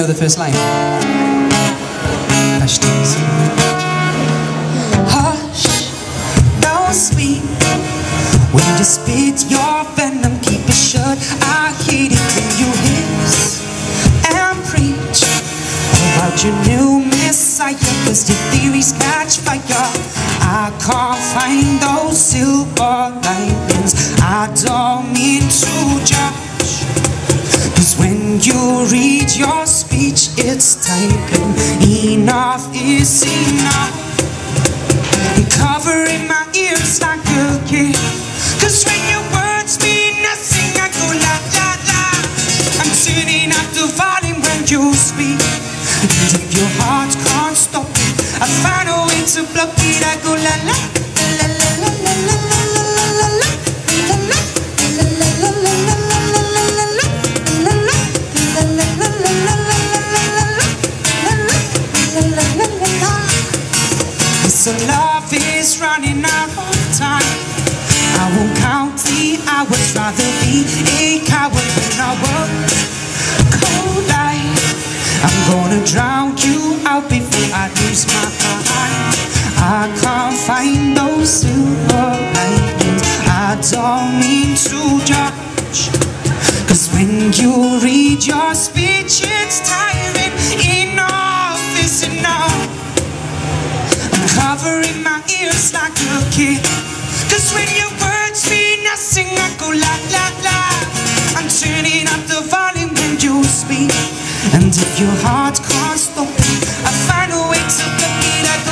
know the first line. Hush. Hush, don't speak. When you spit your venom, keep it shut. I hate it when you hiss and preach about your new messiah. Cause your theories catch fire. I can't find those silver linings. I don't mean to judge. Cause when you read your it's typing. Enough is enough. I'm covering my ears like a kid. Cause when your words mean nothing, I go la la la. I'm turning up the volume when you speak. And if your heart can't stop it, I find a way to block it. I go la, la, So love is running out of time. I won't count the hours, rather be a coward when I work cold light. I'm gonna drown you out before I lose my mind. I can't find those silver linings. I don't mean to judge. Cause when you read your speech, it's tiring. covering my ears like a kid Cause when your words mean nothing I go la la la. I'm turning up the volume when you speak. And if your heart calls for me I find a way to make it